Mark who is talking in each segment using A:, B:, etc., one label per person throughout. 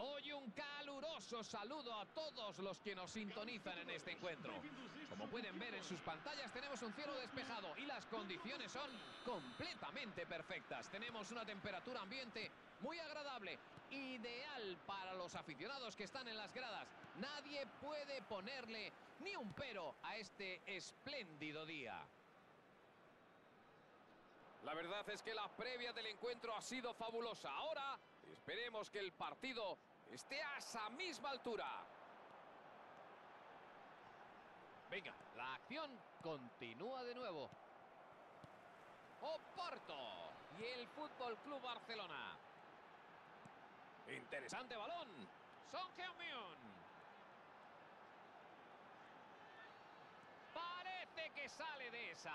A: Doy un caluroso saludo a todos los que nos sintonizan en este encuentro. Como pueden ver en sus pantallas tenemos un cielo despejado y las condiciones son completamente perfectas. Tenemos una temperatura ambiente muy agradable, ideal para los aficionados que están en las gradas. Nadie puede ponerle ni un pero a este espléndido día. La verdad es que la previa del encuentro ha sido fabulosa. Ahora esperemos que el partido esté a esa misma altura. Venga, la acción continúa de nuevo. Oporto y el Fútbol Club Barcelona. Interesante balón. Son Heung-min. Parece que sale de esa.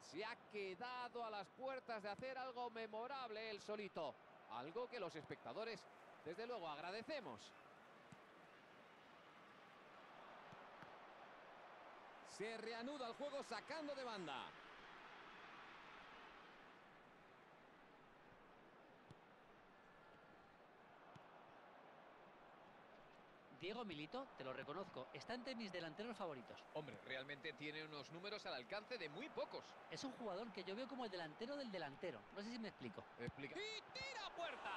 A: Se ha quedado a las puertas de hacer algo memorable el solito. Algo que los espectadores, desde luego, agradecemos.
B: Se reanuda el juego sacando de banda.
C: Diego Milito, te lo reconozco, está entre mis delanteros favoritos.
A: Hombre, realmente tiene unos números al alcance de muy pocos.
C: Es un jugador que yo veo como el delantero del delantero. No sé si me explico.
A: Explica. ¡Y tira puerta!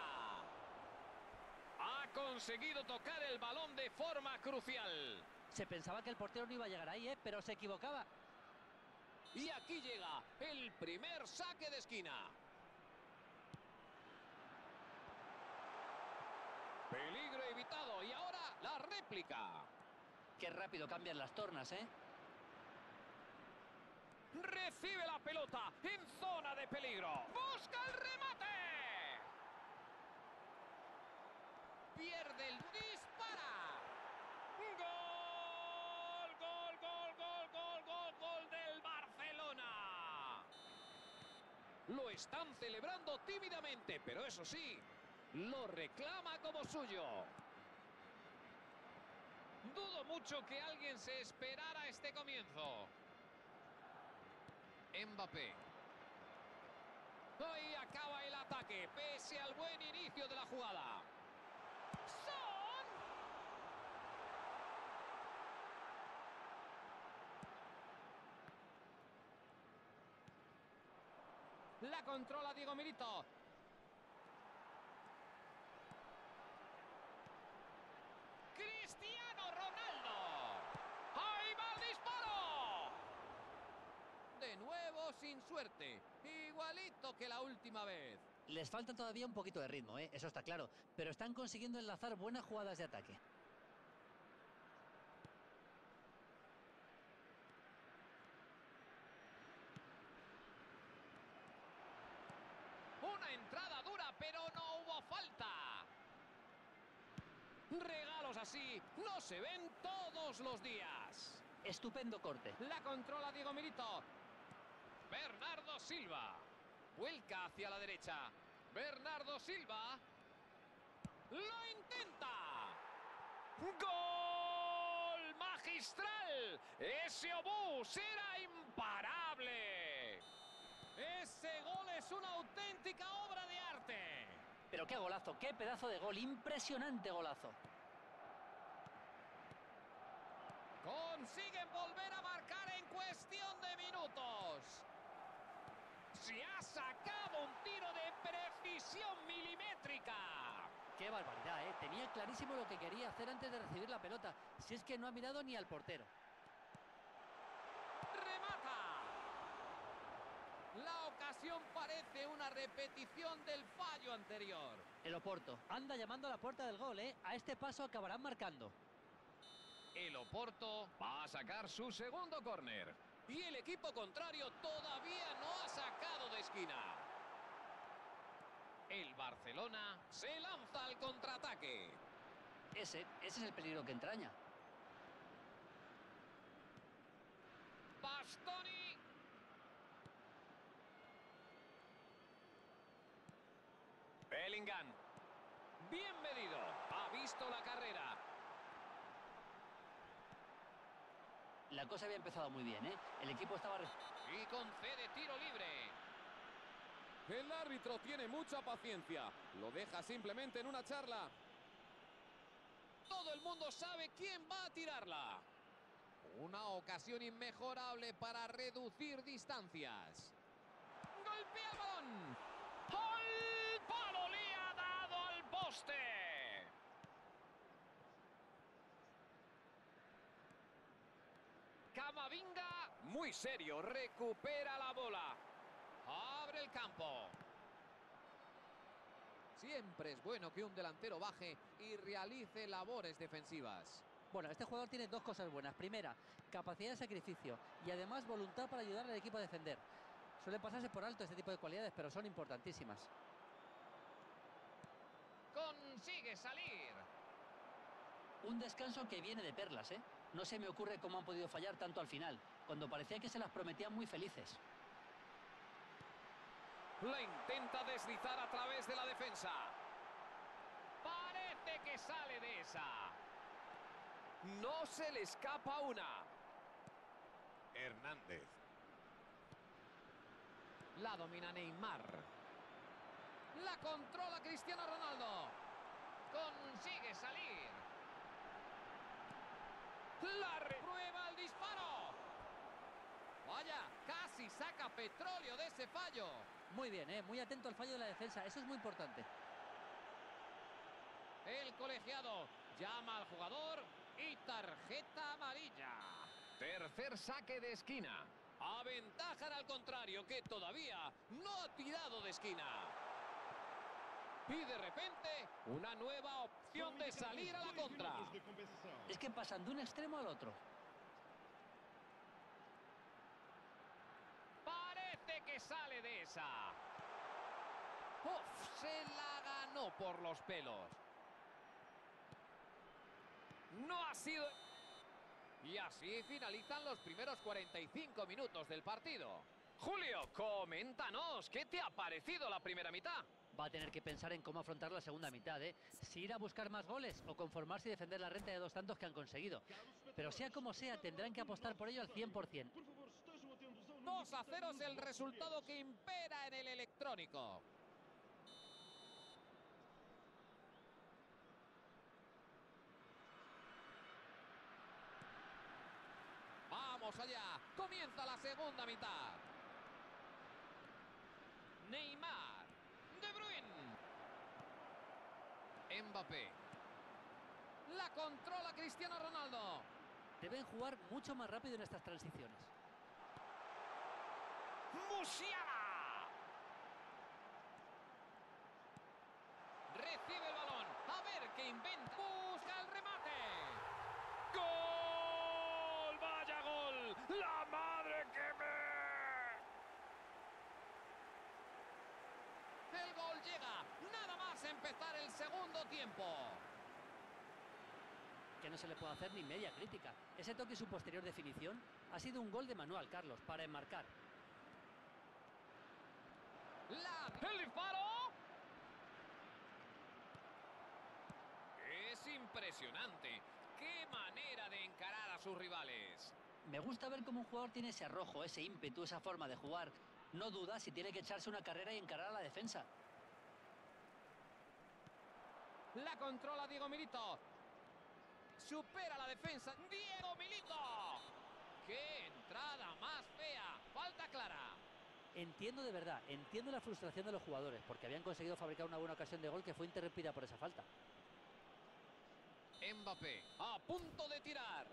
A: Ha conseguido tocar el balón de forma crucial.
C: Se pensaba que el portero no iba a llegar ahí, ¿eh? pero se equivocaba.
A: Y aquí llega el primer saque de esquina. Peligro evitado y ahora la réplica.
C: Qué rápido cambian las tornas, ¿eh?
A: Recibe la pelota en zona de peligro. Busca el remate. Pierde el dispara. Gol, gol, gol, gol, gol, gol, gol del Barcelona. Lo están celebrando tímidamente, pero eso sí, lo reclama como suyo. Dudo mucho que alguien se esperara este comienzo. Mbappé. Ahí acaba el ataque, pese al buen inicio de la jugada. ¡Son! La controla Diego Milito. Cristiano Ronaldo. ¡Ahí va el disparo! De nuevo sin suerte. Igualito que la última vez.
C: Les falta todavía un poquito de ritmo, ¿eh? eso está claro. Pero están consiguiendo enlazar buenas jugadas de ataque.
A: Una entrada dura, pero no hubo falta. Regalos así no se ven todos los días.
C: Estupendo corte.
A: La controla Diego Milito. Bernardo Silva. Vuelca hacia la derecha. Bernardo Silva. ¡Lo intenta! ¡Gol magistral! Ese obús era imparable. Ese gol es una auténtica obra de arte.
C: Pero qué golazo, qué pedazo de gol, impresionante golazo.
A: Consiguen volver a marcar en cuestión de minutos. Se ha sacado un tiro de precisión milimétrica.
C: Qué barbaridad, ¿eh? Tenía clarísimo lo que quería hacer antes de recibir la pelota. Si es que no ha mirado ni al portero.
A: ¡Remata! La ocasión parece una repetición del fallo anterior.
C: El Oporto anda llamando a la puerta del gol, ¿eh? A este paso acabarán marcando.
A: El Oporto va a sacar su segundo córner. Y el equipo contrario todavía no ha sacado de esquina. El Barcelona se lanza al contraataque.
C: Ese, ese es el peligro que entraña.
A: Bastoni. Bellingham. Bien medido. Ha visto la carrera.
C: La cosa había empezado muy bien, ¿eh? El equipo estaba...
A: Y concede tiro libre.
B: El árbitro tiene mucha paciencia. Lo deja simplemente en una charla.
A: Todo el mundo sabe quién va a tirarla. Una ocasión inmejorable para reducir distancias. Golpea el balón. ¡Al palo! Al poste. Camavinga, muy serio, recupera la bola. Abre el campo. Siempre es bueno que un delantero baje y realice labores defensivas.
C: Bueno, este jugador tiene dos cosas buenas. Primera, capacidad de sacrificio y además voluntad para ayudar al equipo a defender. Suele pasarse por alto este tipo de cualidades, pero son importantísimas.
A: Consigue salir.
C: Un descanso que viene de perlas, ¿eh? No se me ocurre cómo han podido fallar tanto al final, cuando parecía que se las prometían muy felices.
A: La intenta deslizar a través de la defensa. Parece que sale de esa. No se le escapa una. Hernández. La domina Neymar. La controla Cristiano Ronaldo. Consigue salir. La reprueba el disparo. Vaya, casi saca petróleo de ese fallo.
C: Muy bien, ¿eh? muy atento al fallo de la defensa, eso es muy importante.
A: El colegiado llama al jugador y tarjeta amarilla. Tercer saque de esquina. Aventajan al contrario que todavía no ha tirado de esquina. Y de repente una nueva opción de salir a la contra.
C: Es que pasan de un extremo al otro.
A: Parece que sale de esa. Uf, se la ganó por los pelos. No ha sido... Y así finalizan los primeros 45 minutos del partido. Julio, coméntanos, ¿qué te ha parecido la primera mitad?
C: Va a tener que pensar en cómo afrontar la segunda mitad, ¿eh? Si ir a buscar más goles o conformarse y defender la renta de dos tantos que han conseguido. Pero sea como sea, tendrán que apostar por ello al 100%.
A: 2 a 0 es el resultado que impera en el electrónico. Vamos allá. Comienza la segunda mitad. Neymar. De Bruyne. Mbappé. La controla Cristiano Ronaldo.
C: Deben jugar mucho más rápido en estas transiciones.
A: Musiala. Recibe el balón. A ver qué inventa. Busca el remate. ¡Gol! ¡Vaya gol! ¡La madre que me! El gol llega. Empezar el segundo tiempo.
C: Que no se le puede hacer ni media crítica. Ese toque y su posterior definición ha sido un gol de manual, Carlos, para enmarcar.
A: La... ¡El disparo! Es impresionante. ¡Qué manera de encarar a sus rivales!
C: Me gusta ver cómo un jugador tiene ese arrojo, ese ímpetu, esa forma de jugar. No duda si tiene que echarse una carrera y encarar a la defensa.
A: La controla Diego Milito. Supera la defensa. Diego Milito. ¡Qué entrada más fea! Falta clara.
C: Entiendo de verdad, entiendo la frustración de los jugadores, porque habían conseguido fabricar una buena ocasión de gol que fue interrumpida por esa falta.
A: Mbappé a punto de tirar.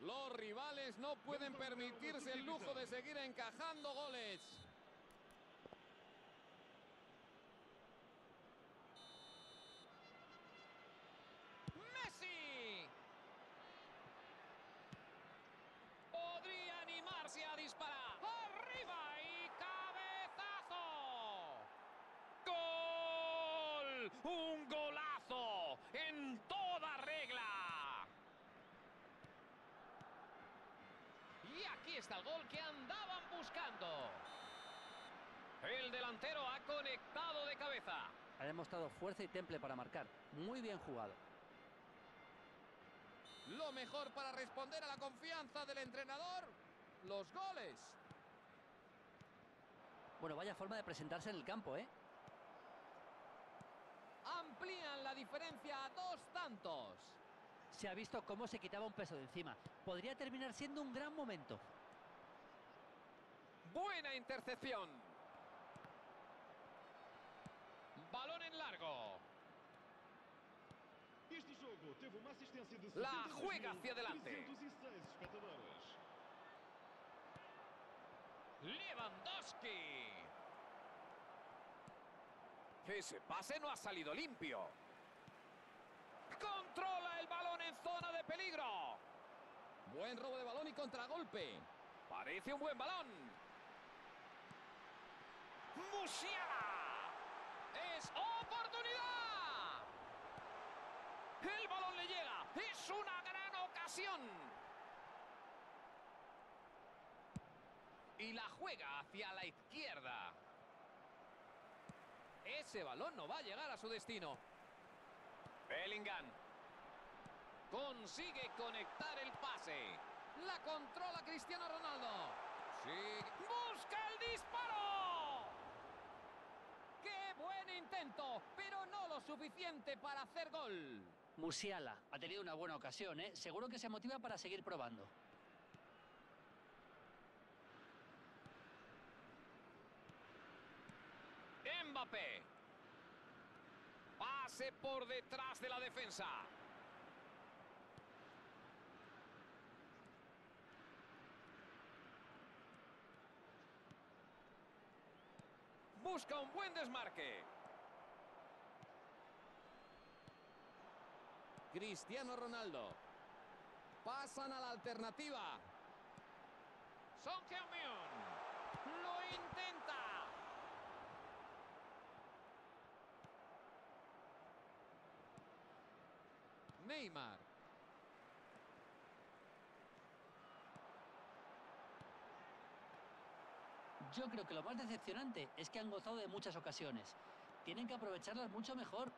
A: Los rivales no pueden permitirse el lujo de seguir encajando goles. Messi. Podría animarse a disparar. Arriba y cabezazo. ¡Gol! ¡Un golazo! en toda regla. Y aquí está el gol que andaban buscando. El delantero ha conectado de cabeza.
C: Ha demostrado fuerza y temple para marcar. Muy bien jugado.
B: Lo mejor para responder a la confianza del entrenador, los goles.
C: Bueno, vaya forma de presentarse en el campo, ¿eh?
B: Amplían la diferencia a dos tantos.
C: Se ha visto cómo se quitaba un peso de encima. Podría terminar siendo un gran momento.
A: Buena intercepción. Balón en largo.
D: Este
A: La juega hacia adelante.
D: 72 espectadores.
A: Lewandowski. Ese pase no ha salido limpio. Controla el balón en zona de peligro.
B: Buen robo de balón y contragolpe.
A: Parece un buen balón. Musiala. Es oportunidad. El balón le llega. Es una gran ocasión. Y la juega hacia la izquierda. Ese balón no va a llegar a su destino. Bellingham. Consigue conectar el pase. La controla Cristiano Ronaldo. Sí. ¡Busca el disparo! ¡Qué buen intento! Pero no lo suficiente para hacer gol.
C: Musiala ha tenido una buena ocasión, ¿eh? Seguro que se motiva para seguir probando.
A: Mbappé. Pase por detrás de la defensa. Busca un buen desmarque.
B: Cristiano Ronaldo. Pasan a la alternativa.
A: Son Heung-min. Lo intenta.
B: Neymar.
C: Yo creo que lo más decepcionante es que han gozado de muchas ocasiones. Tienen que aprovecharlas mucho mejor.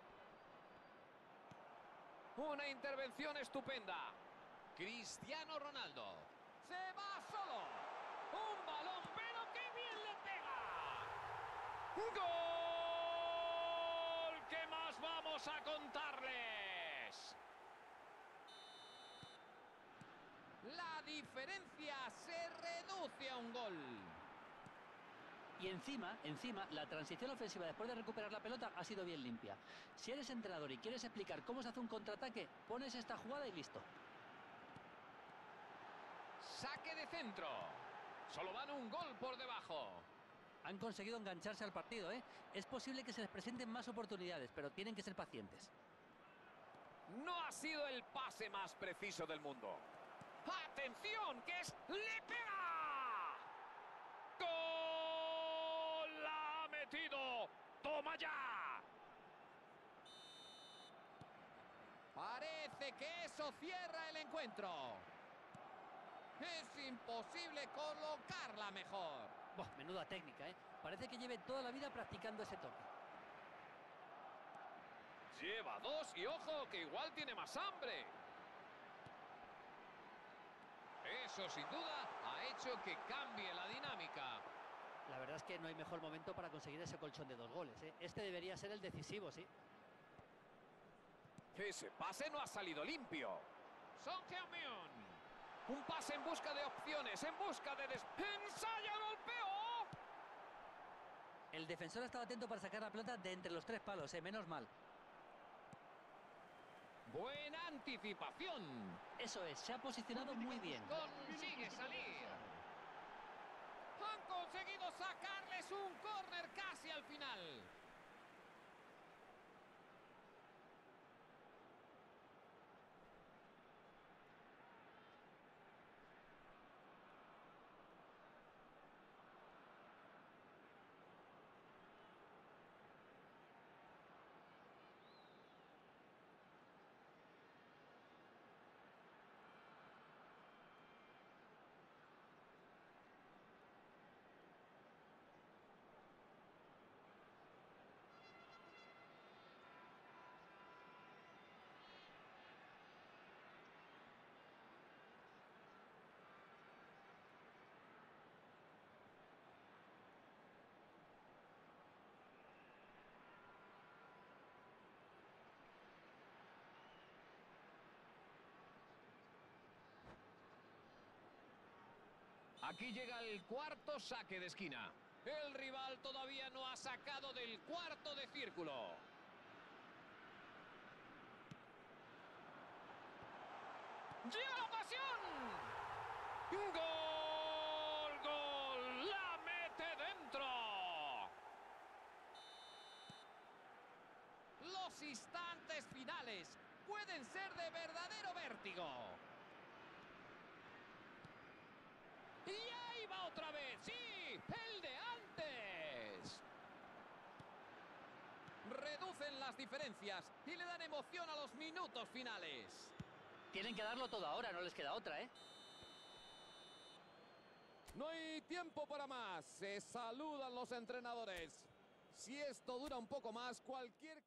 A: Una intervención estupenda. Cristiano Ronaldo. Se va solo. Un balón, pero qué bien le pega. ¡Gol! ¿Qué más vamos a contarles?
B: La diferencia se reduce a un gol.
C: Y encima, encima, la transición ofensiva después de recuperar la pelota ha sido bien limpia. Si eres entrenador y quieres explicar cómo se hace un contraataque, pones esta jugada y listo.
A: Saque de centro. Solo van un gol por debajo.
C: Han conseguido engancharse al partido, ¿eh? Es posible que se les presenten más oportunidades, pero tienen que ser pacientes.
A: No ha sido el pase más preciso del mundo. ¡Atención! ¡Que es... ¡Le pega! ¡Gol! ¡La ha metido! ¡Toma ya!
B: Parece que eso cierra el encuentro. Es imposible colocarla mejor.
C: Buah, menuda técnica, ¿eh? Parece que lleve toda la vida practicando ese toque.
A: Lleva dos y ojo que igual tiene más hambre. Eso sin duda ha hecho que cambie la dinámica.
C: La verdad es que no hay mejor momento para conseguir ese colchón de dos goles, ¿eh? Este debería ser el decisivo, sí.
A: Ese pase no ha salido limpio. Son Heung-min. Un pase en busca de opciones, en busca de... Des... ¡Ensaya el golpeo!
C: El defensor estaba atento para sacar la pelota de entre los tres palos, ¿eh? Menos mal.
A: Buena anticipación.
C: Eso es, se ha posicionado muy bien.
A: Consigue salir. Conseguido sacarles un córner casi al final. Aquí llega el cuarto saque de esquina.
B: El rival todavía no ha sacado del cuarto de círculo.
A: ¡Llega la ocasión! ¡Gol! ¡Gol! ¡La mete dentro!
B: Los instantes finales pueden ser de verdadero vértigo.
A: Y ahí va otra vez. ¡Sí! ¡El de antes!
B: Reducen las diferencias y le dan emoción a los minutos finales.
C: Tienen que darlo todo ahora, no les queda otra, ¿eh?
B: No hay tiempo para más. Se saludan los entrenadores. Si esto dura un poco más, cualquier...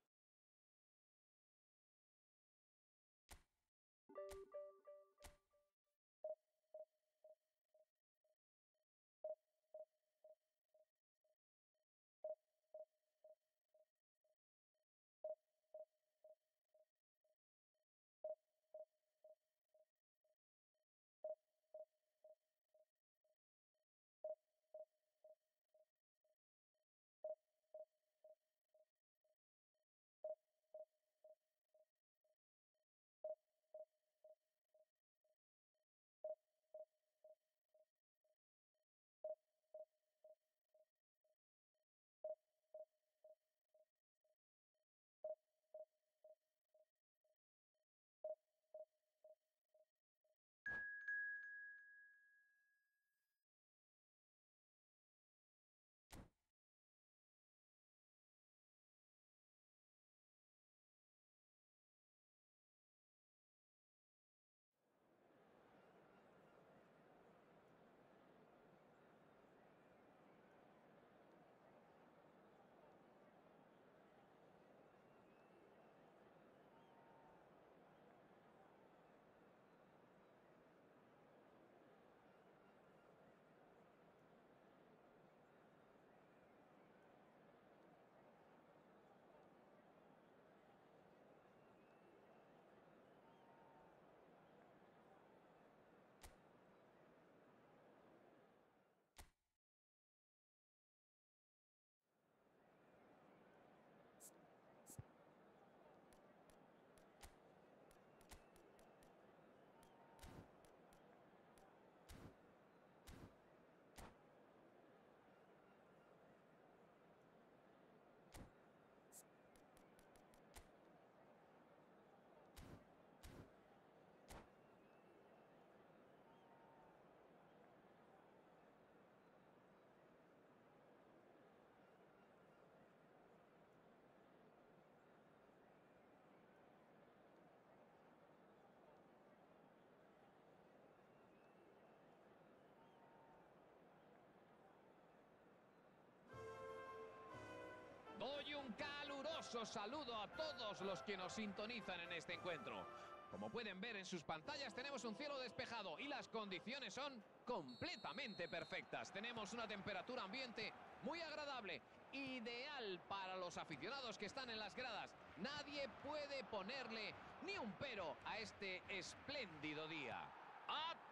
A: caluroso saludo a todos los que nos sintonizan en este encuentro. Como pueden ver en sus pantallas tenemos un cielo despejado y las condiciones son completamente perfectas. Tenemos una temperatura ambiente muy agradable, ideal para los aficionados que están en las gradas. Nadie puede ponerle ni un pero a este espléndido día.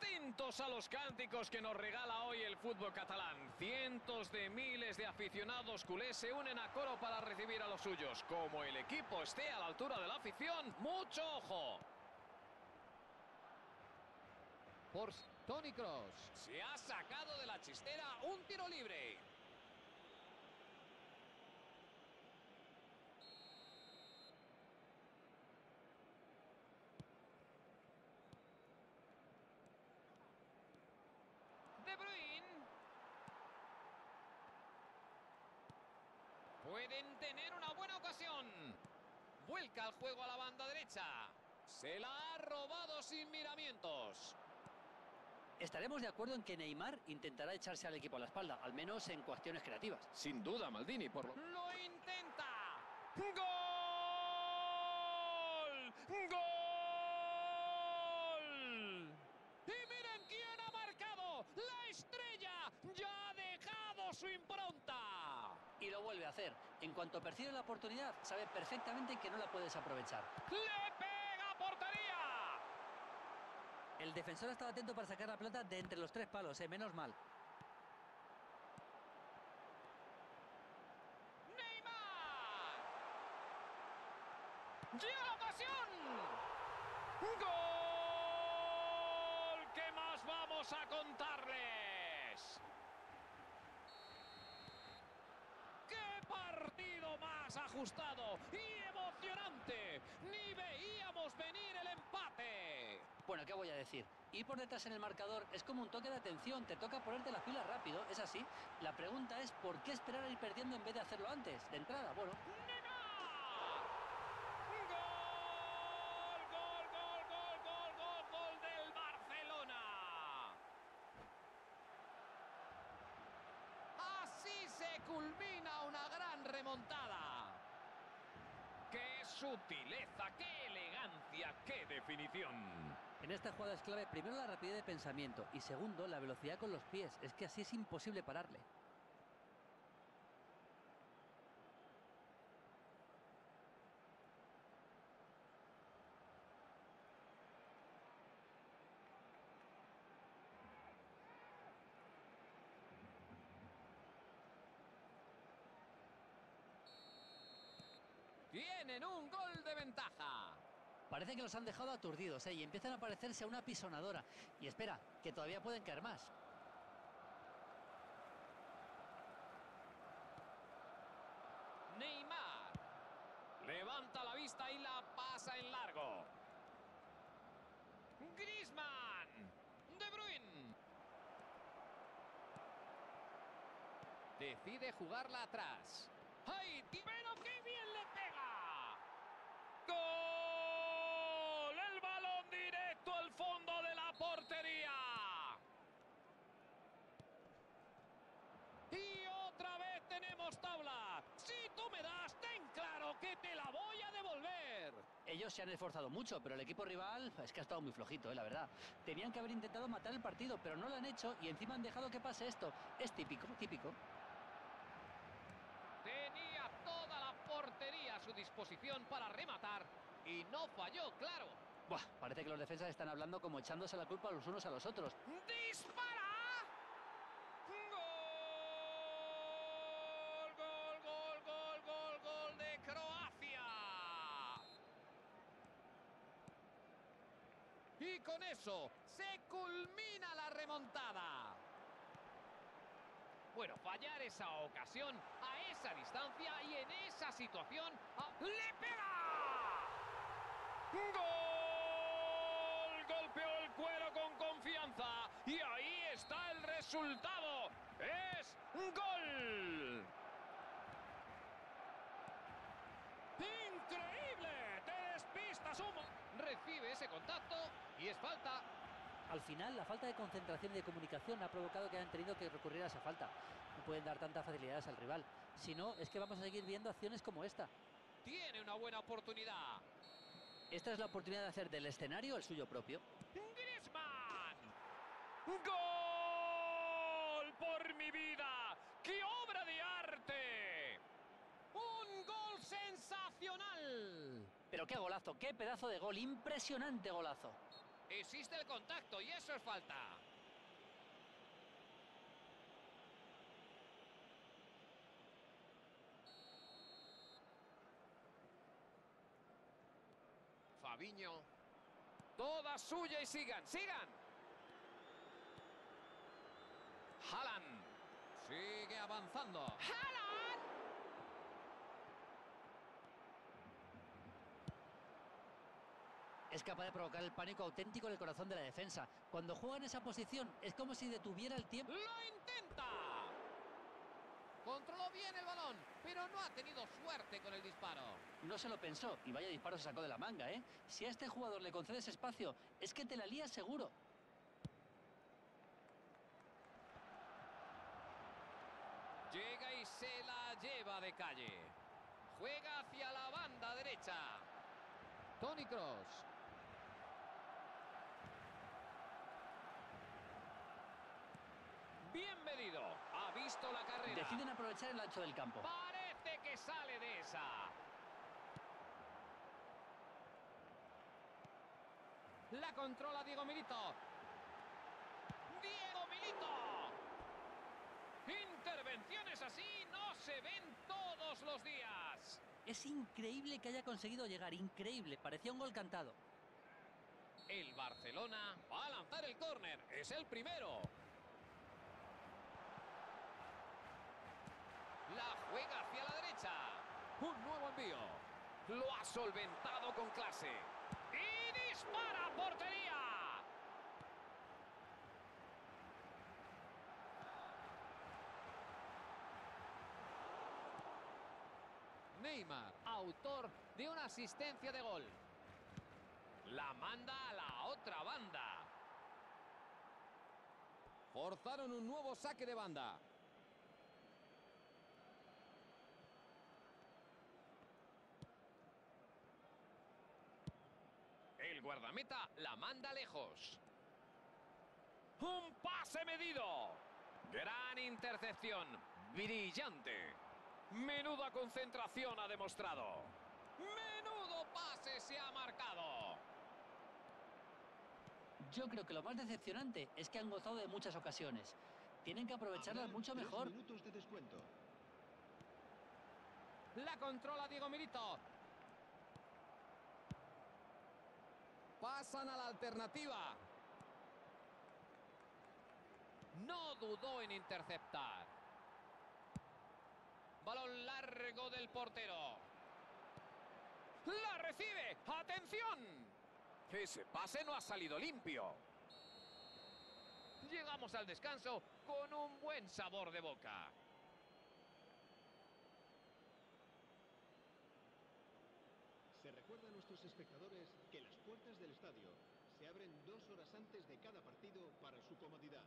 A: Atentos a los cánticos que nos regala hoy el fútbol catalán. Cientos de miles de aficionados culés se unen a coro para recibir a los suyos. Como el equipo esté a la altura de la afición, mucho ojo. Por Tony Cross.
B: Se ha sacado de la chistera un tiro libre.
A: De Bruyne. Pueden tener una buena ocasión. Vuelca el juego a la banda derecha. Se la ha robado sin miramientos.
C: Estaremos de acuerdo en que Neymar intentará echarse al equipo a la espalda, al menos en cuestiones creativas.
A: Sin duda, Maldini, por lo... ¡Lo intenta! ¡Gol! ¡Gol! ¡Y miren quién ha marcado! ¡La estrella! ¡Ya ha dejado su impronta!
C: Y lo vuelve a hacer. En cuanto percibe la oportunidad, sabe perfectamente que no la puedes aprovechar.
A: ¡Le pega portería!
C: El defensor ha estado atento para sacar la pelota de entre los tres palos, eh, menos mal.
A: ¡Neymar! ¡Llega la ocasión! ¡Gol! ¿Qué más vamos a contarles? ¡Qué más ajustado y emocionante! ¡Ni veíamos venir el empate!
C: Bueno, ¿qué voy a decir? Ir por detrás en el marcador es como un toque de atención, te toca ponerte las pilas rápido, es así. La pregunta es, ¿por qué esperar a ir perdiendo en vez de hacerlo antes? De entrada, bueno.
A: ¡Neymar! ¡Gol, gol, gol, gol, gol, gol, gol del Barcelona! Así se culmina una gran remontada. ¡Qué sutileza, qué elegancia, qué definición!
C: En esta jugada es clave primero la rapidez de pensamiento y segundo la velocidad con los pies. Es que así es imposible pararle.
A: Tienen un gol de ventaja.
C: Que los han dejado aturdidos ¿eh? y empiezan a parecerse a una pisonadora. Y espera, que todavía pueden caer más.
A: Neymar. Levanta la vista y la pasa en largo. Griezmann. De Bruyne. Decide jugarla atrás. ¡Ay! ¡Pero qué bien le pega! ¡Gol! Directo al fondo de la portería. Y otra vez tenemos tabla. Si tú me das, ten claro que te la voy a devolver.
C: Ellos se han esforzado mucho, pero el equipo rival es que ha estado muy flojito, ¿eh? la verdad. Tenían que haber intentado matar el partido, pero no lo han hecho y encima han dejado que pase esto. Es típico, típico.
A: Tenía toda la portería a su disposición para rematar y no falló, claro.
C: Buah, parece que los defensas están hablando como echándose la culpa los unos a los otros.
A: ¡Dispara! ¡Gol! ¡Gol, gol, gol, gol, gol de Croacia! Y con eso se culmina la remontada. Bueno, fallar esa ocasión a esa distancia y en esa situación a- ¡Le pega! ¡Gol! Resultado. ¡Es gol! ¡Increíble! ¡Te despistas, Humo! Recibe ese contacto y es falta.
C: Al final, la falta de concentración y de comunicación ha provocado que hayan tenido que recurrir a esa falta. No pueden dar tantas facilidades al rival. Si no, es que vamos a seguir viendo acciones como esta.
A: Tiene una buena oportunidad.
C: Esta es la oportunidad de hacer del escenario el suyo propio.
A: ¡Griezmann! ¡Gol! ¡Por mi vida! ¡Qué obra de arte! ¡Un gol sensacional!
C: Pero qué golazo, qué pedazo de gol, impresionante golazo.
A: Existe el contacto y eso es falta. Fabiño. Toda suya y sigan, sigan. Haaland. Sigue avanzando. ¡Haaland!
C: Es capaz de provocar el pánico auténtico en el corazón de la defensa. Cuando juega en esa posición es como si detuviera el tiempo.
A: ¡Lo intenta! Controló bien el balón, pero no ha tenido suerte con el disparo.
C: No se lo pensó y vaya disparo se sacó de la manga, ¿eh? Si a este jugador le concedes espacio, es que te la lías seguro.
A: Llega y se la lleva de calle. Juega hacia la banda derecha. Tony Cross. Bien medido. Ha visto la carrera.
C: Deciden aprovechar el ancho del campo.
A: Parece que sale de esa. La controla Diego Milito. Diego Milito. Intervenciones así no se ven todos los días.
C: Es increíble que haya conseguido llegar, increíble. Parecía un gol cantado.
A: El Barcelona va a lanzar el córner. Es el primero. La juega hacia la derecha. Un nuevo envío. Lo ha solventado con clase. Y dispara portería. Neymar, autor de una asistencia de gol. La manda a la otra banda.
B: Forzaron un nuevo saque de banda.
A: El guardameta la manda lejos. Un pase medido. Gran intercepción. Brillante. Menuda concentración ha demostrado. Menudo pase se ha marcado.
C: Yo creo que lo más decepcionante es que han gozado de muchas ocasiones. Tienen que aprovecharlas mucho mejor.
D: minutos de descuento.
A: La controla Diego Milito.
B: Pasan a la alternativa.
A: No dudó en interceptar. Balón largo del portero. La recibe. ¡Atención! Ese pase no ha salido limpio. Llegamos al descanso con un buen sabor de boca.
D: Se recuerda a nuestros espectadores que las puertas del estadio se abren dos horas antes de cada partido para su comodidad.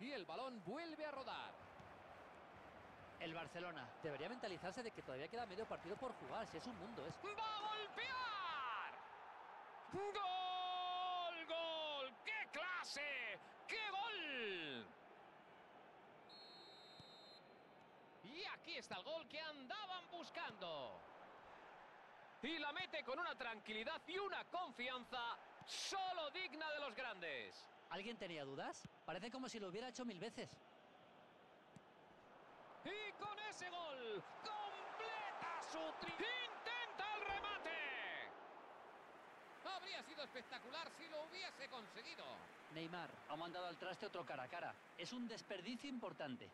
A: Y el balón vuelve a rodar.
C: El Barcelona debería mentalizarse de que todavía queda medio partido por jugar. Si es un mundo, es.
A: ¡Va a golpear! ¡Gol! ¡Gol! ¡Qué clase! ¡Qué gol! Y aquí está el gol que andaban buscando. Y la mete con una tranquilidad y una confianza solo digna de los grandes.
C: ¿Alguien tenía dudas? Parece como si lo hubiera hecho mil veces.
A: Y con ese gol completa su tri... ¡Intenta el remate! Habría sido espectacular si lo hubiese conseguido.
C: Neymar ha mandado al traste otro cara a cara. Es un desperdicio importante.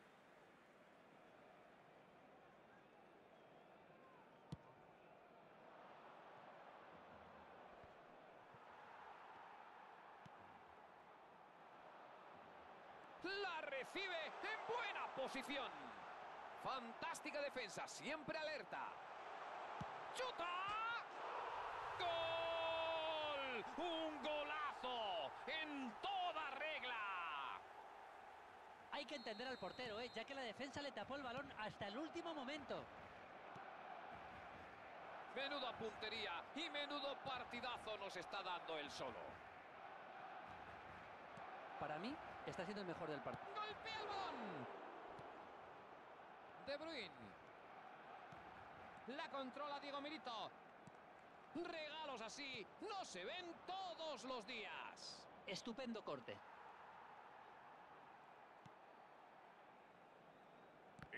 A: La recibe en buena posición. Fantástica defensa, siempre alerta. ¡Chuta! ¡Gol! ¡Un golazo! ¡En toda regla!
C: Hay que entender al portero, ¿eh? ya que la defensa le tapó el balón hasta el último momento.
A: Menuda puntería y menudo partidazo nos está dando el solo.
C: Para mí, está siendo el mejor del partido.
A: ¡Golpea el balón! De Bruyne. La controla Diego Milito. Regalos así no se ven todos los días.
C: Estupendo corte.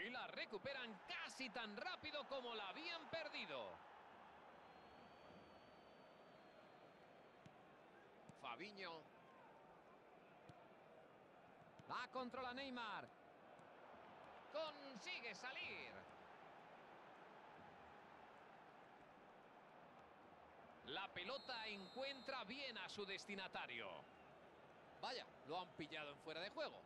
A: Y la recuperan casi tan rápido como la habían perdido. Fabiño. La controla Neymar consigue salir. La pelota encuentra bien a su destinatario.
B: Vaya, lo han pillado en fuera de juego.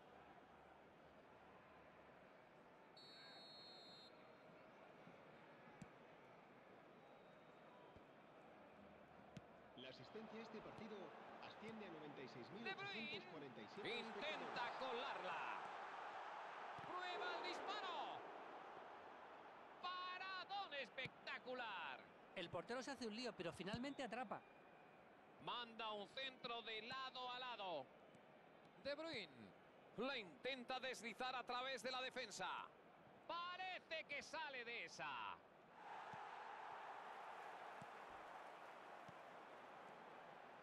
D: La asistencia a este partido asciende a 96.847.
A: Intenta colarla. Prueba el disparo. Paradón espectacular.
C: El portero se hace un lío, pero finalmente atrapa.
A: Manda un centro de lado a lado. De Bruyne la intenta deslizar a través de la defensa. Parece que sale de esa.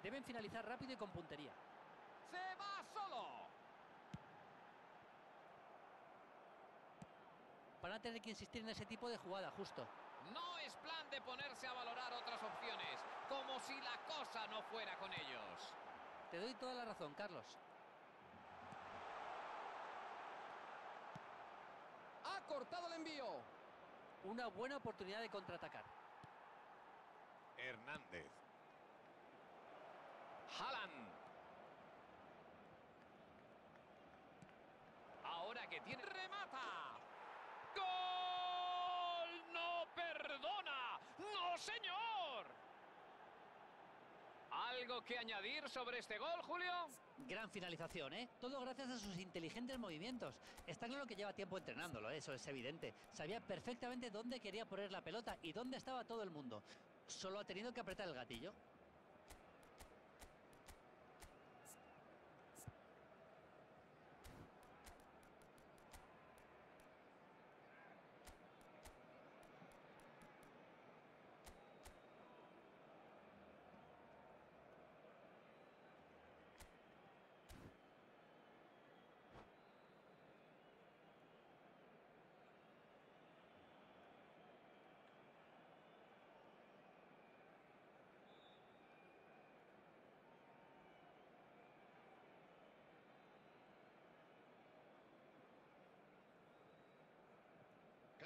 C: Deben finalizar rápido y con puntería.
A: Se va solo.
C: Van a tener que insistir en ese tipo de jugada, justo.
A: No es plan de ponerse a valorar otras opciones, como si la cosa no fuera con ellos.
C: Te doy toda la razón, Carlos.
B: Ha cortado el envío.
C: Una buena oportunidad de contraatacar.
A: Hernández. Haaland. Ahora que tiene... ¡Remata! ¡Gol! ¡No perdona! ¡No, señor! ¿Algo que añadir sobre este gol, Julio?
C: Gran finalización, ¿eh? Todo gracias a sus inteligentes movimientos. Está claro que lleva tiempo entrenándolo, ¿eh? eso es evidente. Sabía perfectamente dónde quería poner la pelota y dónde estaba todo el mundo. Solo ha tenido que apretar el gatillo.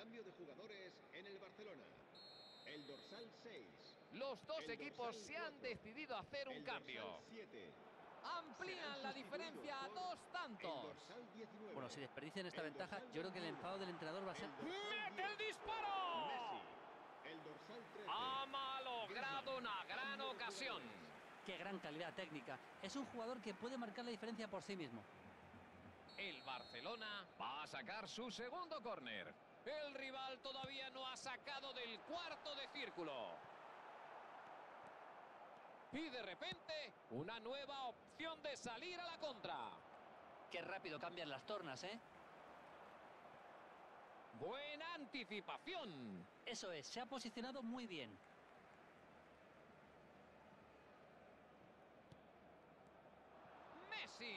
D: Cambio de jugadores en el Barcelona. El dorsal 6.
A: Los dos
D: El
A: equipos se han
D: cuatro.
A: decidido a hacer un
D: el
A: cambio.
D: dorsal 7.
B: Amplían la diferencia a dos tantos.
D: El dorsal 19.
C: Bueno, si desperdician esta
D: El
C: ventaja, yo creo que el
D: 21.
C: enfado del entrenador va a ser...
A: ¡Mete el
D: 10.
A: disparo!
D: Messi. El dorsal 13.
A: Ha malogrado una gran ocasión.
C: ¡Qué gran calidad técnica! Es un jugador que puede marcar la diferencia por sí mismo.
A: El Barcelona va a sacar su segundo córner. El rival todavía no ha sacado del cuarto de círculo. Y de repente, una nueva opción de salir a la contra.
C: ¡Qué rápido cambian las tornas, eh!
A: Buena anticipación.
C: Eso es, se ha posicionado muy bien.
A: Messi.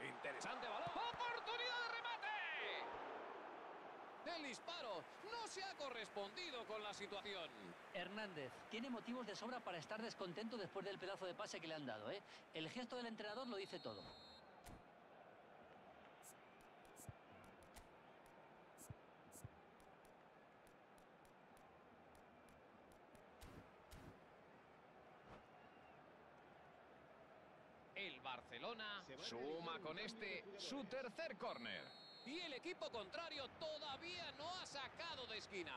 A: Interesante balón. ¡Oportunidad de remate! No se ha correspondido con la situación.
C: Hernández tiene motivos de sobra para estar descontento después del pedazo de pase que le han dado, ¿eh? El gesto del entrenador lo dice todo.
A: El Barcelona suma con este su tercer córner. Y el equipo contrario todavía no ha sacado de esquina.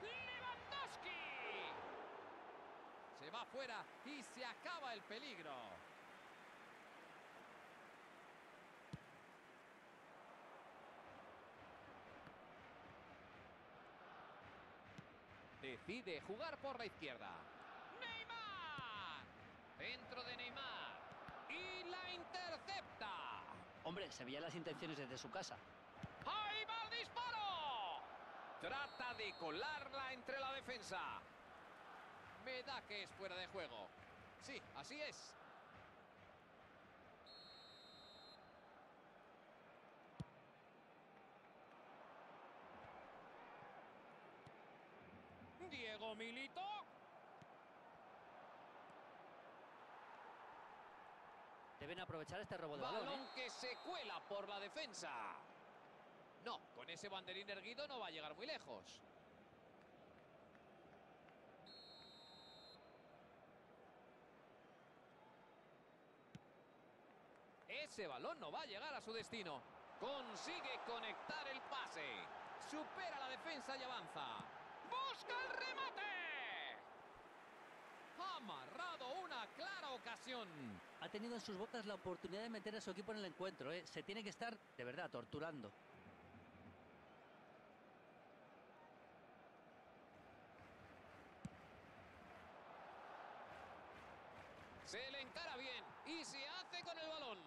A: ¡Lewandowski!
B: Se va fuera y se acaba el peligro.
A: Decide jugar por la izquierda. ¡Neymar! Dentro de Neymar. Y la intercepta.
C: Hombre, se veían las intenciones desde su casa.
A: ¡Ahí va el disparo! Trata de colarla entre la defensa.
B: Me da que es fuera de juego. Sí, así es.
A: Diego Milito.
C: deben aprovechar este robo balón. ¿eh?
A: Que se cuela por la defensa. No, con ese banderín erguido no va a llegar muy lejos. Ese balón no va a llegar a su destino. Consigue conectar el pase. Supera la defensa y avanza. ¡Busca el remate! Ha amarrado una clara ocasión.
C: Ha tenido en sus botas la oportunidad de meter a su equipo en el encuentro. ¿eh? Se tiene que estar, de verdad, torturando.
A: Se le encara bien y se hace con el balón.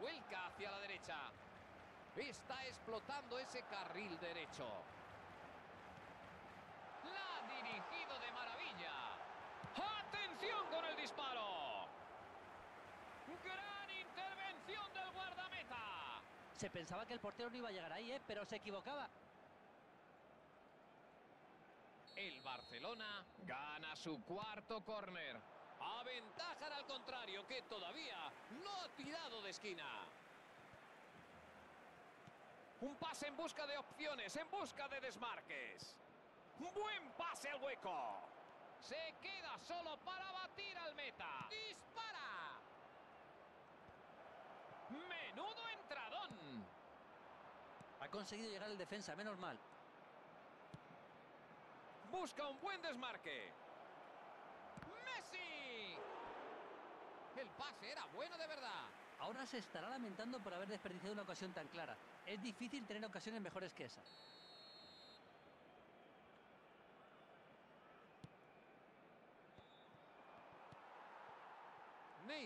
A: Vuelca hacia la derecha. Está explotando ese carril derecho. La ha dirigido de maravilla. ¡Atención con el disparo! ¡Gran intervención del guardameta!
C: Se pensaba que el portero no iba a llegar ahí, ¿eh? pero se equivocaba.
A: El Barcelona gana su cuarto córner. Aventajan al contrario que todavía no ha tirado de esquina. Un pase en busca de opciones, en busca de desmarques. Buen pase al hueco. Se queda solo para batir al meta. ¡Dispara! Menudo entradón.
C: Ha conseguido llegar el defensa, menos mal.
A: Busca un buen desmarque. ¡Messi! El pase era bueno de verdad.
C: Ahora se estará lamentando por haber desperdiciado una ocasión tan clara. Es difícil tener ocasiones mejores que esa.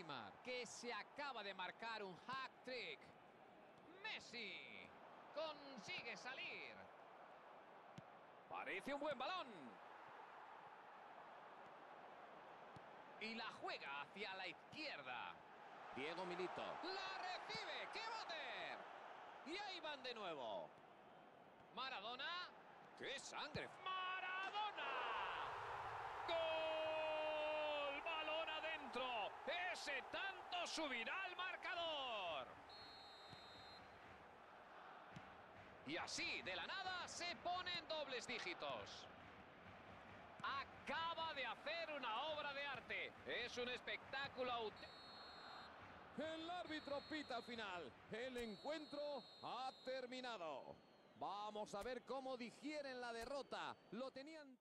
A: Neymar, que se acaba de marcar un hack trick. Messi consigue salir. Parece un buen balón. Y la juega hacia la izquierda. Diego Milito. La recibe. ¡Qué bater! Y ahí van de nuevo. Maradona. ¡Qué sangre! ¡Maradona! ¡Gol! ¡Balón adentro! ¡Ese tanto subirá al marcador! Y así, de la nada, se ponen dobles dígitos. Acaba de hacer una obra de arte. Es un espectáculo.
B: El árbitro pita final. El encuentro ha terminado. Vamos a ver cómo digieren la derrota. Lo tenían...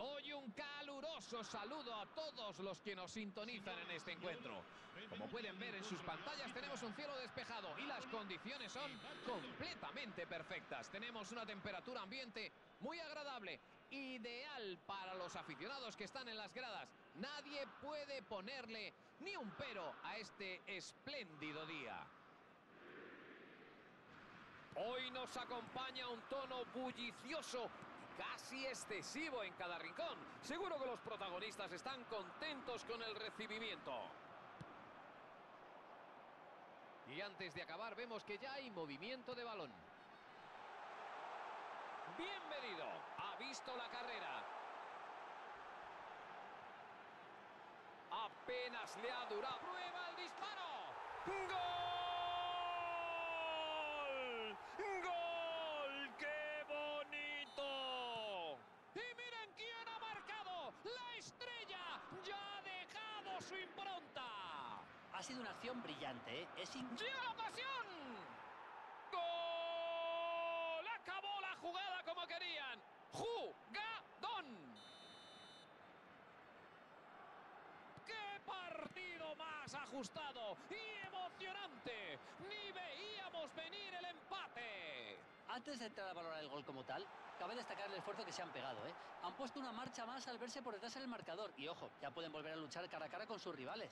A: un caluroso saludo a todos los que nos sintonizan en este encuentro. Como pueden ver en sus pantallas tenemos un cielo despejado y las condiciones son completamente perfectas. Tenemos una temperatura ambiente muy agradable, ideal para los aficionados que están en las gradas. Nadie puede ponerle ni un pero a este espléndido día.
B: Hoy nos acompaña un tono bullicioso casi excesivo en cada rincón. Seguro que los protagonistas están contentos con el recibimiento.
A: Y antes de acabar vemos que ya hay movimiento de balón.
B: Bienvenido. Ha visto la carrera. Apenas le ha durado.
A: ¡Prueba el disparo!
B: ¡Gol! ¡Gol! ¡Qué bonito!
A: ¡Y miren quién ha marcado! ¡La estrella! ¡Ya ha dejado su impronta!
C: Ha sido una acción brillante, ¿eh? Es
A: ¡Llega la ocasión!
B: ¡Gol! Acabó la jugada como querían.
A: ¡Jugadón! ¡Qué partido más ajustado y emocionante! ¡Ni veíamos venir el empate!
C: Antes de entrar a valorar el gol como tal, cabe destacar el esfuerzo que se han pegado, ¿eh? Han puesto una marcha más al verse por detrás en el marcador. Y ojo, ya pueden volver a luchar cara a cara con sus rivales.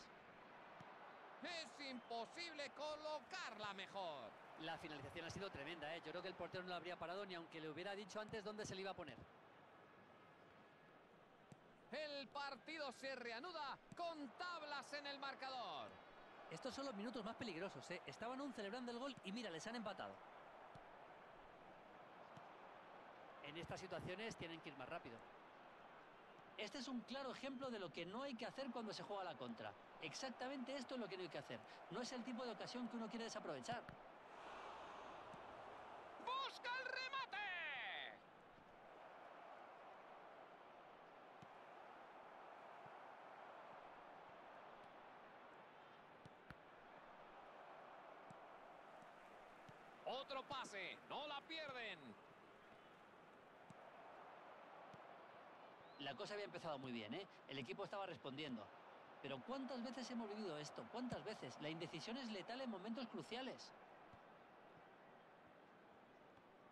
A: Es imposible colocarla mejor.
C: La finalización ha sido tremenda, ¿eh? Yo creo que el portero no lo habría parado ni aunque le hubiera dicho antes dónde se le iba a poner.
A: El partido se reanuda con tablas en el marcador.
C: Estos son los minutos más peligrosos, ¿eh? Estaban aún celebrando el gol y mira, les han empatado. En estas situaciones tienen que ir más rápido. Este es un claro ejemplo de lo que no hay que hacer cuando se juega la contra. Exactamente esto es lo que no hay que hacer. No es el tipo de ocasión que uno quiere desaprovechar.
A: ¡Busca el remate! Otro pase, no la pierden.
C: La cosa había empezado muy bien, ¿eh? El equipo estaba respondiendo. Pero ¿cuántas veces hemos vivido esto? ¿Cuántas veces? La indecisión es letal en momentos cruciales.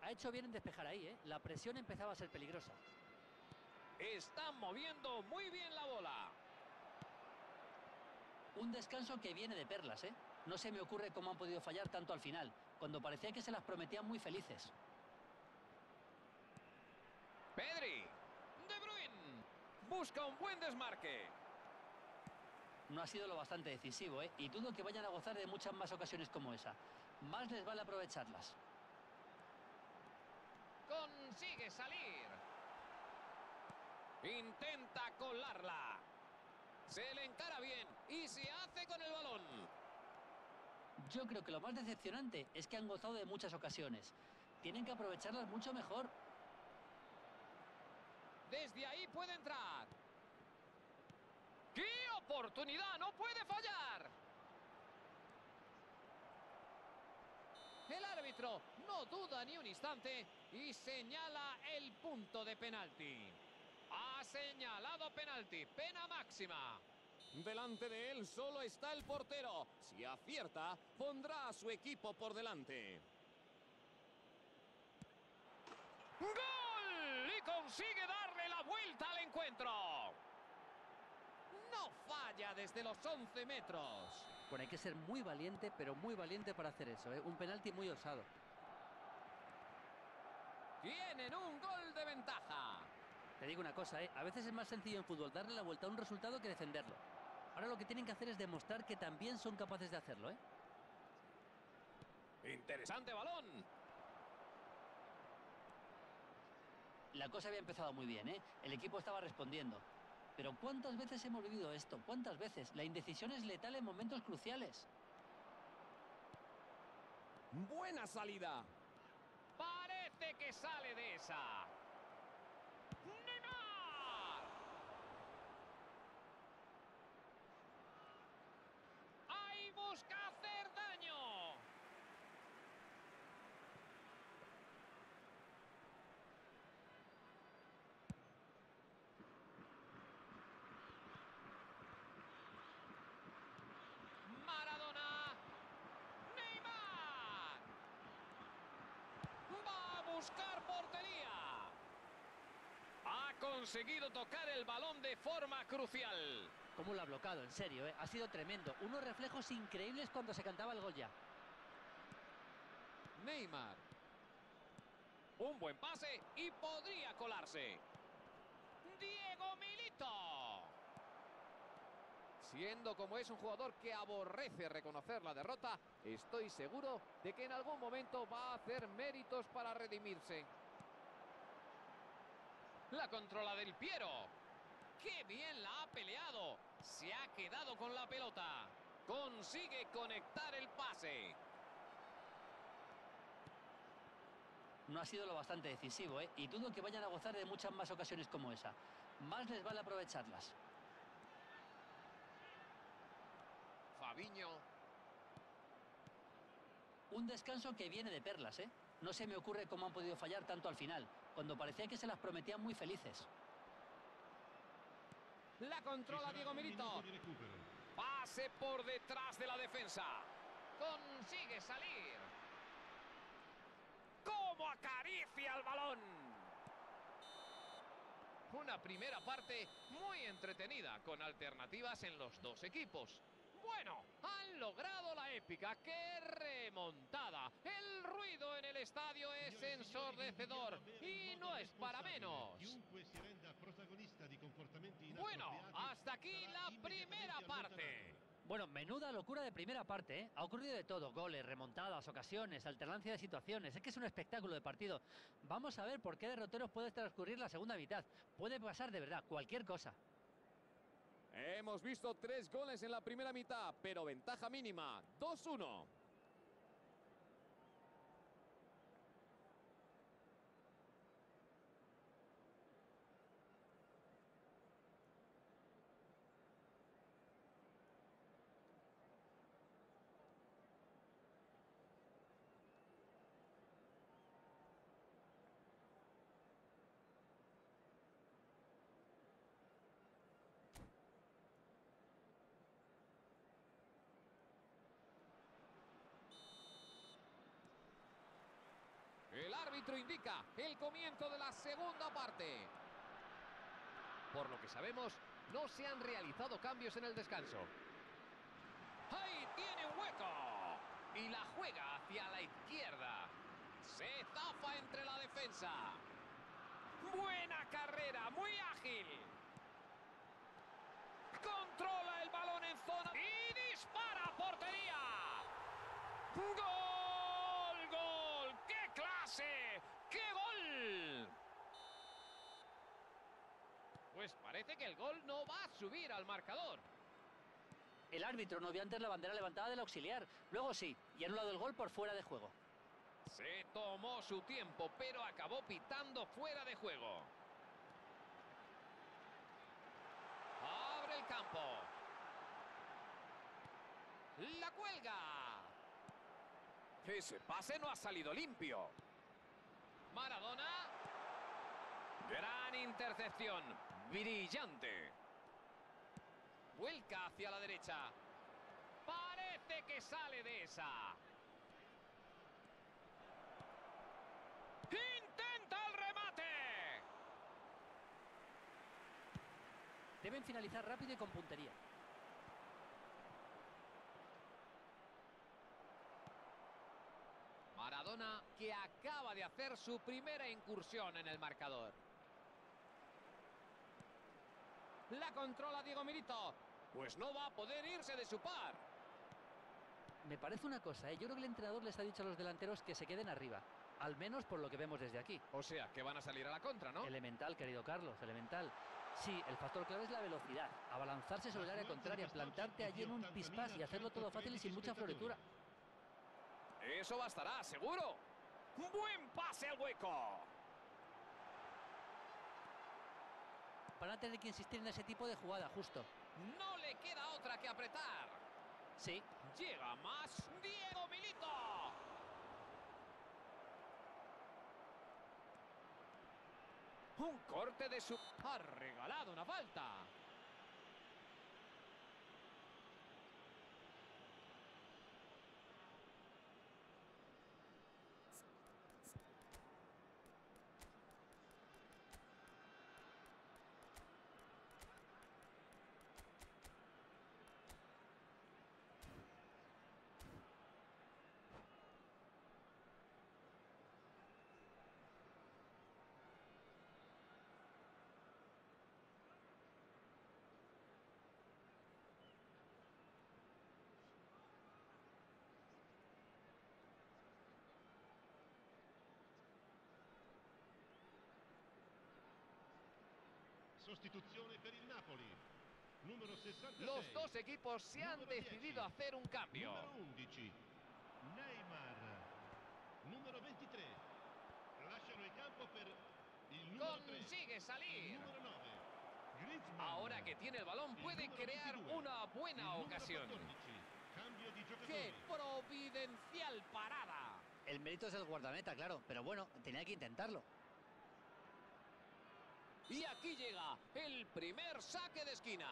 C: Ha hecho bien en despejar ahí, ¿eh? La presión empezaba a ser peligrosa.
A: Están moviendo muy bien la bola.
C: Un descanso que viene de perlas, ¿eh? No se me ocurre cómo han podido fallar tanto al final, cuando parecía que se las prometían muy felices.
A: Pedri. Busca un buen desmarque.
C: No ha sido lo bastante decisivo, ¿eh? Y dudo que vayan a gozar de muchas más ocasiones como esa. Más les vale aprovecharlas.
A: Consigue salir. Intenta colarla. Se le encara bien y se hace con el balón.
C: Yo creo que lo más decepcionante es que han gozado de muchas ocasiones. Tienen que aprovecharlas mucho mejor.
A: Desde ahí puede entrar. ¡Qué oportunidad! ¡No puede fallar! El árbitro no duda ni un instante y señala el punto de penalti. Ha señalado penalti, pena máxima.
B: Delante de él solo está el portero. Si acierta, pondrá a su equipo por delante.
A: ¡Gol! Consigue darle la vuelta al encuentro. No falla desde los 11 metros.
C: Bueno, hay que ser muy valiente, pero muy valiente para hacer eso, ¿eh? Un penalti muy osado.
A: Tienen un gol de ventaja.
C: Te digo una cosa, ¿eh? A veces es más sencillo en fútbol darle la vuelta a un resultado que defenderlo. Ahora lo que tienen que hacer es demostrar que también son capaces de hacerlo, ¿eh?
A: Interesante balón.
C: La cosa había empezado muy bien, ¿eh? El equipo estaba respondiendo. Pero ¿cuántas veces hemos vivido esto? ¿Cuántas veces? La indecisión es letal en momentos cruciales.
B: Buena salida.
A: Parece que sale de esa. ¡Neymar! ¡Ahí busca hacer daño! Buscar portería. Ha conseguido tocar el balón de forma crucial.
C: ¿Cómo lo ha bloqueado? En serio, ¿eh? ha sido tremendo. Unos reflejos increíbles cuando se cantaba el gol ya.
B: Neymar.
A: Un buen pase y podría colarse. Diego Milito.
B: Siendo como es un jugador que aborrece reconocer la derrota, estoy seguro de que en algún momento va a hacer méritos para redimirse.
A: La controla del Piero. ¡Qué bien la ha peleado! Se ha quedado con la pelota. Consigue conectar el pase.
C: No ha sido lo bastante decisivo, ¿eh? Y dudo que vayan a gozar de muchas más ocasiones como esa. Más les vale aprovecharlas.
A: Fabiño.
C: Un descanso que viene de perlas, ¿eh? No se me ocurre cómo han podido fallar tanto al final, cuando parecía que se las prometían muy felices.
A: La controla Diego Milito. Pase por detrás de la defensa. Consigue salir. ¿Cómo acaricia el balón? Una primera parte muy entretenida, con alternativas en los dos equipos. Bueno, han logrado la épica. ¡Qué remontada! El ruido en el estadio es ensordecedor y no es para menos. Bueno, hasta aquí la primera parte.
C: Bueno, menuda locura de primera parte, ¿eh? Ha ocurrido de todo, goles, remontadas, ocasiones, alternancia de situaciones. Es que es un espectáculo de partido. Vamos a ver por qué derroteros puede transcurrir la segunda mitad. Puede pasar de verdad, cualquier cosa.
B: Hemos visto tres goles en la primera mitad, pero ventaja mínima, 2-1. El árbitro indica el comienzo de la segunda parte.
A: Por lo que sabemos, no se han realizado cambios en el descanso. ¡Ahí tiene un hueco! Y la juega hacia la izquierda. Se zafa entre la defensa. Buena carrera, muy ágil. Controla el balón en zona y dispara portería. ¡Gol! ¡Gol! ¡Qué clase! ¡Qué gol! Pues parece que el gol no va a subir al marcador.
C: El árbitro no vio antes la bandera levantada del auxiliar. Luego sí, y anulado el gol por fuera de juego.
A: Se tomó su tiempo, pero acabó pitando fuera de juego. Abre el campo. La cuelga. Ese pase no ha salido limpio. Maradona. Gran intercepción. Brillante. Vuelca hacia la derecha. Parece que sale de esa. ¡Intenta el remate!
C: Deben finalizar rápido y con puntería.
A: Maradona que acaba de hacer su primera incursión en el marcador. La controla Diego Milito. Pues no va a poder irse de su par.
C: Me parece una cosa, ¿eh? yo creo que el entrenador les ha dicho a los delanteros que se queden arriba. Al menos por lo que vemos desde aquí.
A: O sea, que van a salir a la contra, ¿no?
C: Elemental, querido Carlos, elemental. Sí, el factor clave es la velocidad. Abalanzarse sobre el área contraria, plantarte allí en un pispás y hacerlo todo fácil y sin mucha floritura.
A: Eso bastará, seguro. Buen pase al hueco.
C: Van a tener que insistir en ese tipo de jugada, justo.
A: No le queda otra que apretar.
C: Sí,
A: Llega más Diego Milito. Un corte de su... Ha regalado una falta.
B: Sostituzione per il Napoli. Numero 66.
E: Los dos equipos se han
B: Número 10.
E: decidido a hacer un cambio.
B: Numero 11. Neymar. Numero 23. Lasciano il campo per il numero 3.
E: Consigue salir.
B: Numero 9. Griezmann.
E: Ahora que tiene el balón puede crear
B: 22.
E: una buena ocasión.
B: 14. Cambio di giocatori.
A: ¡Qué providencial parada!
C: El mérito es del guardameta, claro, pero bueno, tenía que intentarlo.
A: Y aquí llega el primer saque de esquina.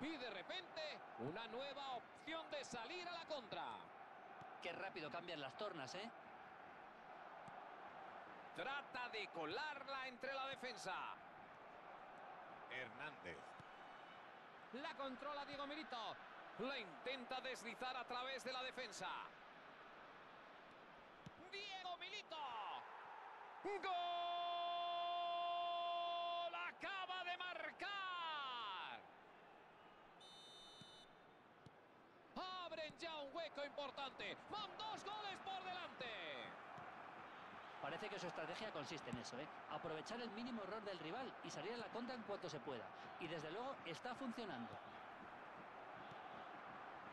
A: Y de repente, una nueva opción de salir a la contra.
C: Qué rápido cambian las tornas, ¿eh?
A: Trata de colarla entre la defensa.
E: Hernández.
A: La controla Diego Milito. La intenta deslizar a través de la defensa. Diego Milito. ¡Gol! Acaba de marcar. Abren ya un hueco importante. Van dos goles por delante.
C: Parece que su estrategia consiste en eso, ¿eh? Aprovechar el mínimo error del rival y salir a la contra en cuanto se pueda. Y desde luego está funcionando.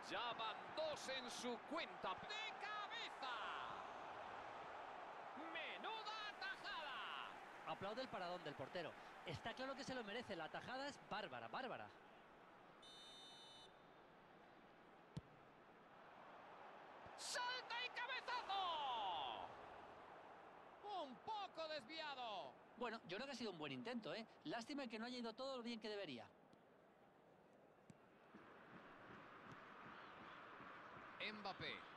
A: Ya van dos en su cuenta. ¡De cabeza! ¡Menuda tajada!
C: Aplaude el paradón del portero. Está claro que se lo merece. La tajada es bárbara, bárbara.
A: ¡Salta y cabezazo! Un poco desviado.
C: Bueno, yo creo que ha sido un buen intento, ¿eh? Lástima que no haya ido todo lo bien que debería.
E: Mbappé.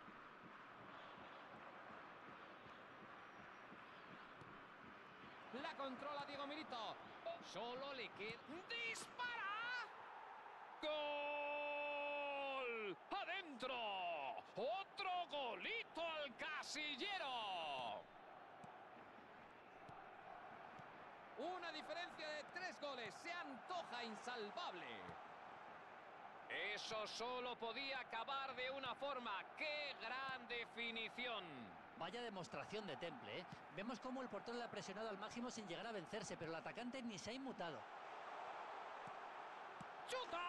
A: La controla Diego Milito. Solo le queda... ¡Dispara! ¡Gol! ¡Adentro! ¡Otro golito al casillero! Una diferencia de tres goles. Se antoja insalvable. Eso solo podía acabar de una forma. ¡Qué gran definición!
C: Vaya demostración de temple, ¿eh? Vemos cómo el portero le ha presionado al máximo sin llegar a vencerse, pero el atacante ni se ha inmutado.
A: ¡Chuta!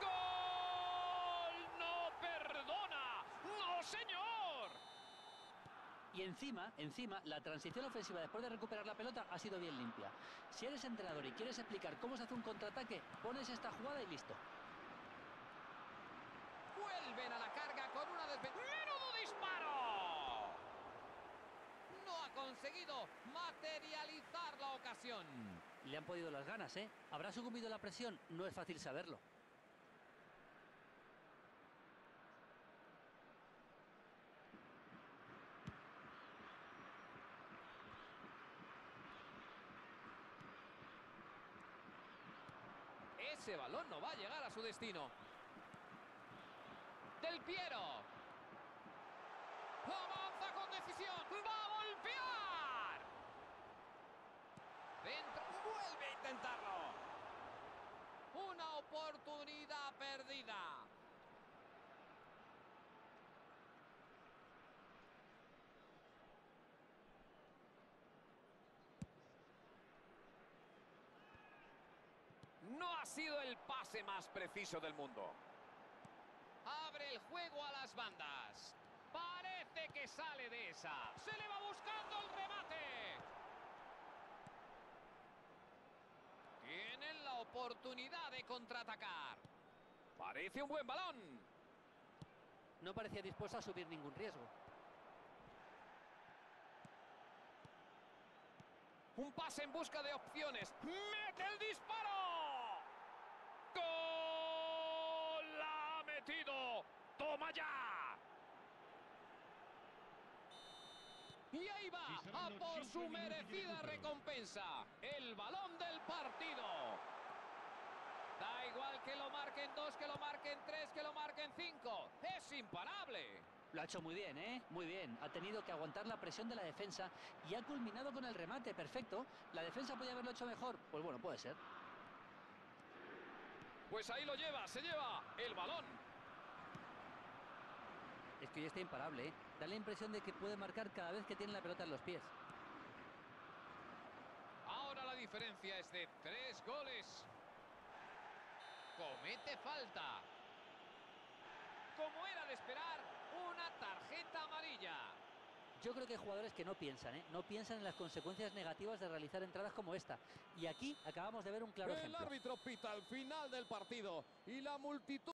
A: ¡Gol! ¡No perdona! ¡No, señor!
C: Y encima, encima, la transición ofensiva después de recuperar la pelota ha sido bien limpia. Si eres entrenador y quieres explicar cómo se hace un contraataque, pones esta jugada y listo.
A: Vuelven a la carga con una desventaja. ¡Menudo disparo! No ha conseguido materializar la ocasión.
C: Le han podido las ganas, ¿eh? ¿Habrá sucumbido la presión? No es fácil saberlo.
A: Ese balón no va a llegar a su destino. Del Piero. Decisión. Va a golpear. Dentro. Vuelve a intentarlo. Una oportunidad perdida. No ha sido el pase más preciso del mundo. Abre el juego a las bandas. Que sale de esa. Se le va buscando el remate. Tienen la oportunidad de contraatacar. Parece un buen balón.
C: No parecía dispuesto a asumir ningún riesgo.
A: Un pase en busca de opciones. ¡Mete el disparo! ¡Gol! ¡La ha metido! ¡Toma ya! Y ahí va, a por su merecida recompensa. El balón del partido. Da igual que lo marquen dos, que lo marquen tres, que lo marquen cinco. Es imparable.
C: Lo ha hecho muy bien, ¿eh? Muy bien. Ha tenido que aguantar la presión de la defensa y ha culminado con el remate. Perfecto. ¿La defensa podía haberlo hecho mejor? Pues bueno, puede ser.
A: Pues ahí lo lleva, se lleva el balón.
C: Es que hoy está imparable, ¿eh? Da la impresión de que puede marcar cada vez que tiene la pelota en los pies.
A: Ahora la diferencia es de tres goles. Comete falta.
B: Como era de esperar, una tarjeta amarilla.
C: Yo creo que hay jugadores que no piensan, ¿eh? No piensan en las consecuencias negativas de realizar entradas como esta. Y aquí acabamos de ver un claro
F: El
C: ejemplo.
F: árbitro pita al final del partido y la multitud